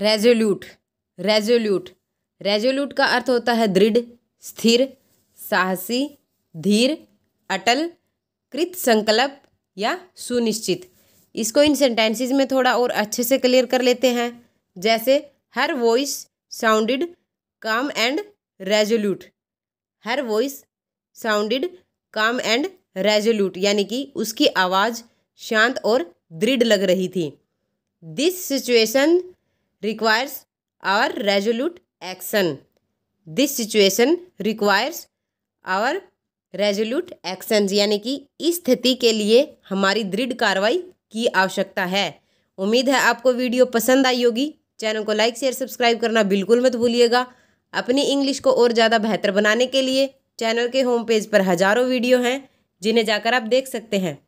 Resolute resolute. Resolute का अर्थ होता है दृढ़, स्थिर, साहसी, धीर, अटल, कृत संकल्प या सुनिश्चित। इसको इन सेंटेंसेस में थोड़ा और अच्छे से क्लियर कर लेते हैं। जैसे, her voice sounded calm and resolute her voice sounded calm and resolute यानी कि उसकी आवाज़ शांत और दृढ़ लग रही थी। This situation requires our resolute action this situation requires our resolute action यानी कि इस स्थिति के लिए हमारी दृढ़ कार्रवाई की आवश्यकता है। उम्मीद है आपको वीडियो पसंद आई होगी। चैनल को लाइक, शेयर, सब्सक्राइब करना बिल्कुल मत भूलिएगा। अपनी इंग्लिश को और ज़्यादा बेहतर बनाने के लिए चैनल के होम पेज पर हज़ारों वीडियो हैं, जिन्हें जाकर आप देख सकते हैं।